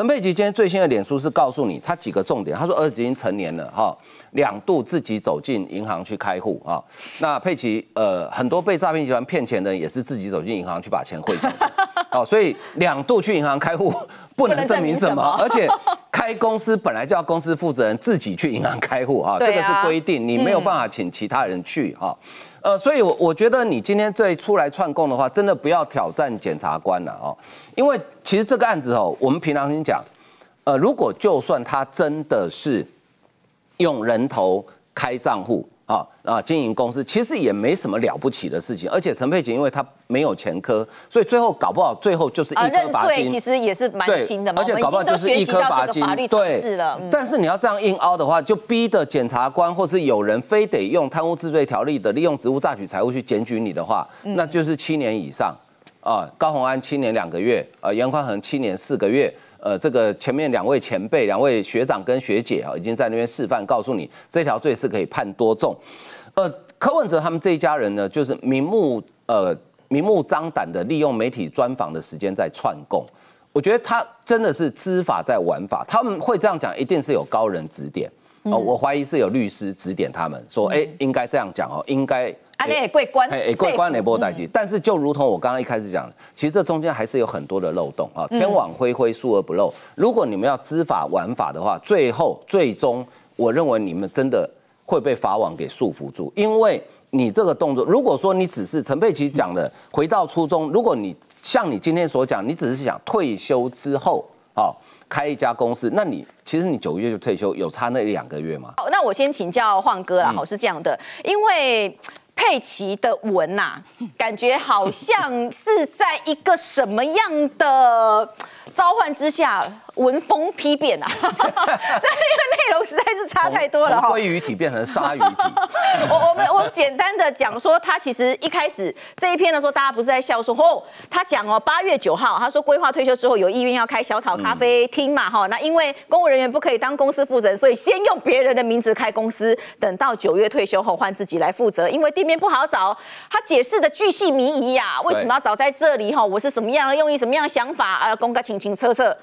陈佩琪今天最新的脸书是告诉你他几个重点，他说儿子已经成年了哈，两度自己走进银行去开户啊。那佩奇呃很多被诈骗集团骗钱的也是自己走进银行去把钱汇走，哦，所以两度去银行开户 不能证明什么，而且开公司本来就要公司负责人自己去银行开户啊，这个是规定，你没有办法请其他人去哈。呃，所以，我我觉得你今天再出来串供的话，真的不要挑战检察官了哦，因为其实这个案子哦，我们平常心讲，呃，如果就算他真的是用人头开账户。啊啊！经营公司其实也没什么了不起的事情，而且陈佩琪因为她没有前科，所以最后搞不好最后就是一颗罚金，其实也是蛮轻的嘛。而且搞不好就是一颗罚金，对。但是你要这样硬凹的话，就逼的检察官或是有人非得用贪污治罪条例的利用职务榨取财物去检举你的话，那就是七年以上啊。高鸿安七年两个月，呃，严宽恒七年四个月。呃，这个前面两位前辈、两位学长跟学姐啊，已经在那边示范，告诉你这条罪是可以判多重。呃，柯文哲他们这一家人呢，就是明目呃明目张胆的利用媒体专访的时间在串供。我觉得他真的是知法在玩法，他们会这样讲，一定是有高人指点哦。我怀疑是有律师指点他们，说哎，应该这样讲哦，应该。啊，那也贵关，哎，贵关那波代替。但是就如同我刚刚一开始讲的，其实这中间还是有很多的漏洞啊。天网恢恢，疏而不漏。如果你们要知法玩法的话，最后最终，我认为你们真的会被法网给束缚住。因为你这个动作，如果说你只是陈佩琪讲的回到初衷，如果你像你今天所讲，你只是想退休之后啊开一家公司，那你其实你九月就退休，有差那两个月吗？好，那我先请教晃哥啦。好，是这样的，因为。佩奇的文呐，感觉好像是在一个什么样的召唤之下？文风批变啊，但因为内容实在是差太多了哈。鲑鱼体变成鲨鱼体。我我们我简单的讲说，他其实一开始这一篇的时候，大家不是在笑说，哦，他讲哦，八月九号，他说规划退休之后有意愿要开小草咖啡厅嘛哈。那因为公务人员不可以当公司负责人，所以先用别人的名字开公司，等到九月退休后换自己来负责。因为地面不好找，他解释的巨细靡遗呀，为什么要找在这里哈？我是什么样的用意，什么样的想法啊？公个清清澈澈。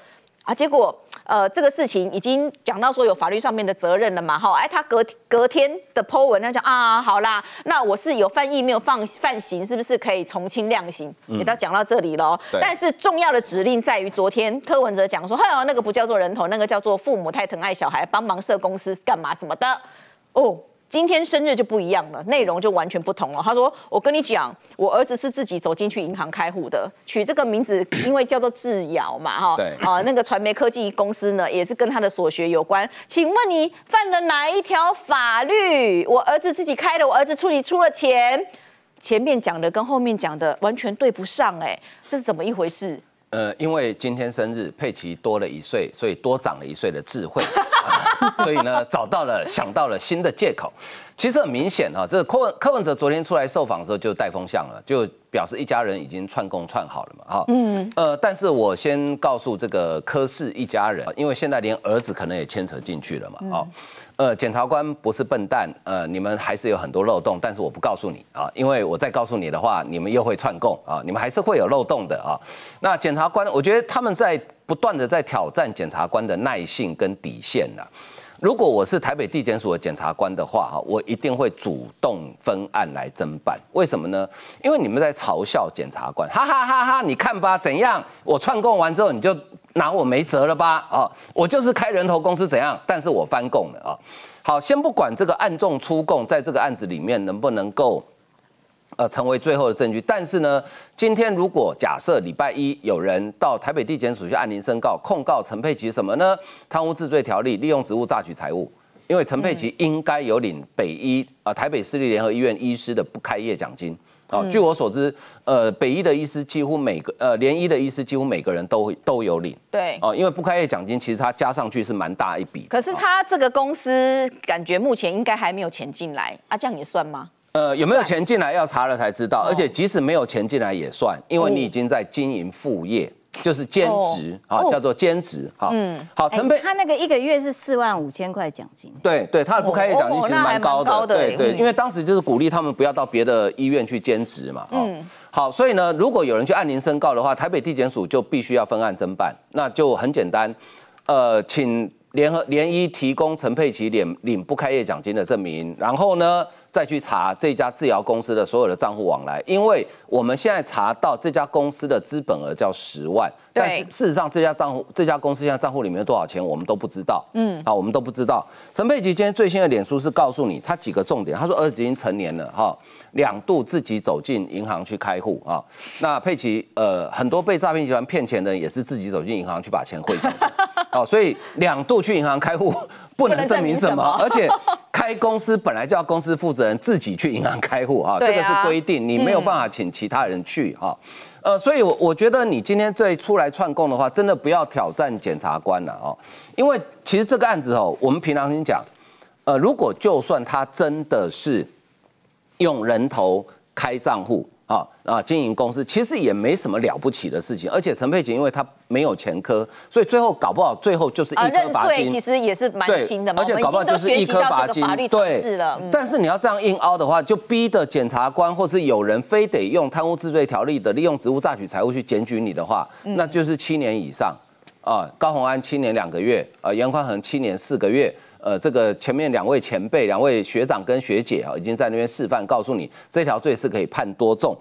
啊，结果，呃，这个事情已经讲到说有法律上面的责任了嘛，哈，哎，他隔隔天的 Po 文，他讲啊，好啦，那我是有犯意没有放犯刑，是不是可以从轻量刑？也到讲到这里喽，但是重要的指令在于昨天柯文哲讲说，嘿哦，那个不叫做人头，那个叫做父母太疼爱小孩，帮忙设公司干嘛什么的，哦。今天生日就不一样了，内容就完全不同了。他说：“我跟你讲，我儿子是自己走进去银行开户的，取这个名字，因为叫做智瑶嘛，哈，啊，那个传媒科技公司呢，也是跟他的所学有关。请问你犯了哪一条法律？我儿子自己开的，我儿子出己出了钱，前面讲的跟后面讲的完全对不上，哎，这是怎么一回事？”呃，因为今天生日，佩奇多了一岁，所以多长了一岁的智慧，所以呢，找到了想到了新的借口。其实很明显啊，这个柯文柯文哲昨天出来受访的时候就带风向了，就表示一家人已经串供串好了嘛，哈，嗯，呃，但是我先告诉这个柯氏一家人，因为现在连儿子可能也牵扯进去了嘛，哦，呃，检察官不是笨蛋，呃，你们还是有很多漏洞，但是我不告诉你啊，因为我再告诉你的话，你们又会串供啊，你们还是会有漏洞的啊。那检察官，我觉得他们在不断的在挑战检察官的耐性跟底线呢。如果我是台北地检署的检察官的话，哈，我一定会主动分案来侦办。为什么呢？因为你们在嘲笑检察官，哈哈哈哈！你看吧，怎样？我串供完之后，你就拿我没辙了吧？啊，我就是开人头公司怎样？但是我翻供了啊。好，先不管这个暗中出供，在这个案子里面能不能够。呃，成为最后的证据。但是呢，今天如果假设礼拜一有人到台北地检署去按铃申告，控告陈佩琪什么呢？贪污治罪条例，利用职务榨取财物。因为陈佩琪应该有领北医啊台北市立联合医院医师的不开业奖金。啊，据我所知，呃，北医的医师几乎每个呃联医的医师几乎每个人都都有领。对。哦，因为不开业奖金其实它加上去是蛮大一笔。可是他这个公司感觉目前应该还没有钱进来啊，这样也算吗？呃，有没有钱进来要查了才知道，而且即使没有钱进来也算，因为你已经在经营副业，就是兼职啊，叫做兼职哈。嗯，好，陈佩，他那个一个月是四万五千块奖金。对对，他的不开业奖金其实蛮高的，对对，因为当时就是鼓励他们不要到别的医院去兼职嘛。嗯。好，所以呢，如果有人去按铃申告的话，台北地检署就必须要分案侦办，那就很简单，呃，请联合联一提供陈佩琪领领不开业奖金的证明，然后呢？再去查这家制药公司的所有的账户往来，因为我们现在查到这家公司的资本额叫十万，但是事实上这家账户这家公司现在账户里面有多少钱，我们都不知道。嗯，好，我们都不知道。陈佩琪今天最新的脸书是告诉你他几个重点，他说儿子已经成年了，哈，两度自己走进银行去开户啊。那佩奇呃，很多被诈骗集团骗钱的人也是自己走进银行去把钱汇走，哦，所以两度去银行开户不能证明什么，而且。开公司本来就要公司负责人自己去银行开户啊，这个是规定，你没有办法请其他人去哈。呃，所以，我我觉得你今天再出来串供的话，真的不要挑战检察官了哦，因为其实这个案子哦，我们平常跟你讲，呃，如果就算他真的是用人头开账户。啊啊！经营公司其实也没什么了不起的事情，而且陈佩琪因为他没有前科，所以最后搞不好最后就是一颗罚金。其实也是蛮轻的嘛。而且搞不好就是一颗罚金。对，了。但是你要这样硬凹的话，就逼的检察官或是有人非得用贪污治罪条例的利用职务榨取财物去检举你的话，那就是七年以上啊。高鸿安七年两个月，啊，严宽恒七年四个月。呃，这个前面两位前辈、两位学长跟学姐啊，已经在那边示范，告诉你这条罪是可以判多重。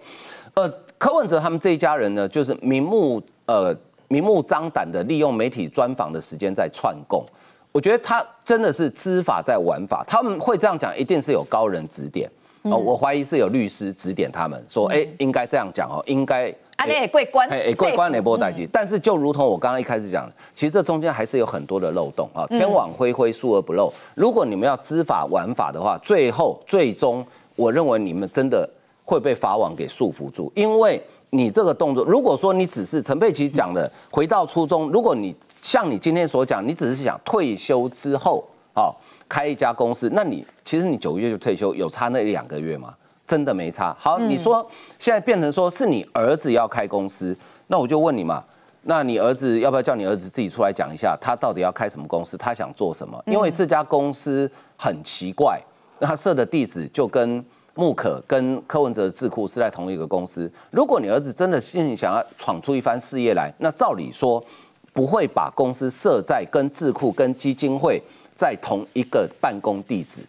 呃，柯文哲他们这一家人呢，就是明目呃明目张胆的利用媒体专访的时间在串供。我觉得他真的是知法在玩法，他们会这样讲，一定是有高人指点。哦，我怀疑是有律师指点他们说，哎，应该这样讲哦，应该。啊，那也贵关，哎，贵关那波代际。但是就如同我刚刚一开始讲的，其实这中间还是有很多的漏洞啊。天网恢恢，疏而不漏。如果你们要知法玩法的话，最后最终，我认为你们真的会被法网给束缚住。因为你这个动作，如果说你只是陈佩琪讲的回到初衷，如果你像你今天所讲，你只是想退休之后啊开一家公司，那你其实你九月就退休，有差那一两个月吗？真的没差。好，你说现在变成说是你儿子要开公司，那我就问你嘛，那你儿子要不要叫你儿子自己出来讲一下，他到底要开什么公司，他想做什么？因为这家公司很奇怪，他设的地址就跟木可跟柯文哲的智库是在同一个公司。如果你儿子真的心里想要闯出一番事业来，那照理说不会把公司设在跟智库跟基金会在同一个办公地址。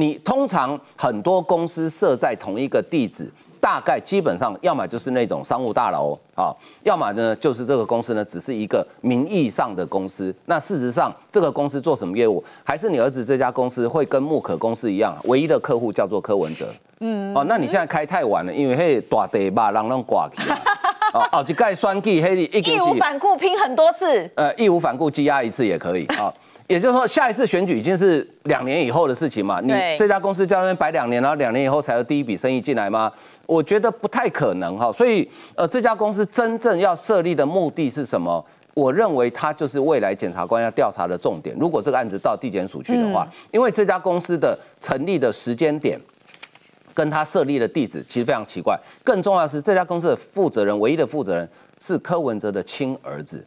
你通常很多公司设在同一个地址，大概基本上要么就是那种商务大楼啊，要么呢就是这个公司呢只是一个名义上的公司。那事实上这个公司做什么业务，还是你儿子这家公司会跟木可公司一样，唯一的客户叫做柯文哲。嗯，哦，那你现在开太晚了，因为嘿大地吧，让人挂起。哦哦，就盖双计嘿，义无反顾拼很多次。呃，义无反顾积压一次也可以啊。也就是说，下一次选举已经是两年以后的事情嘛？你这家公司在那边摆两年，然后两年以后才有第一笔生意进来吗？我觉得不太可能哈。所以，呃，这家公司真正要设立的目的是什么？我认为它就是未来检察官要调查的重点。如果这个案子到地检署去的话，因为这家公司的成立的时间点跟他设立的地址其实非常奇怪。更重要的是，这家公司的负责人唯一的负责人是柯文哲的亲儿子。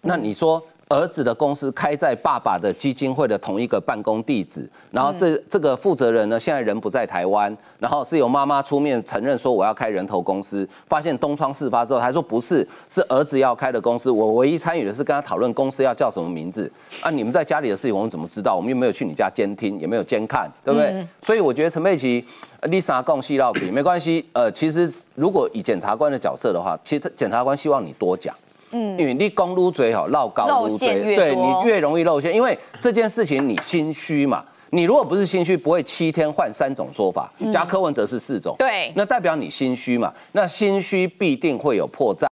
那你说？儿子的公司开在爸爸的基金会的同一个办公地址，然后这这个负责人呢，现在人不在台湾，然后是由妈妈出面承认说我要开人头公司，发现东窗事发之后，还说不是，是儿子要开的公司，我唯一参与的是跟他讨论公司要叫什么名字啊，你们在家里的事情我们怎么知道？我们又没有去你家监听，也没有监看，对不对？所以我觉得陈佩琪、Lisa 共戏到底没关系，呃，其实如果以检察官的角色的话，其实检察官希望你多讲。嗯，因为你功撸嘴好，绕高撸嘴，对你越容易露馅。因为这件事情你心虚嘛，你如果不是心虚，不会七天换三种说法。加柯文哲是四种，对，那代表你心虚嘛，那心虚必定会有破绽。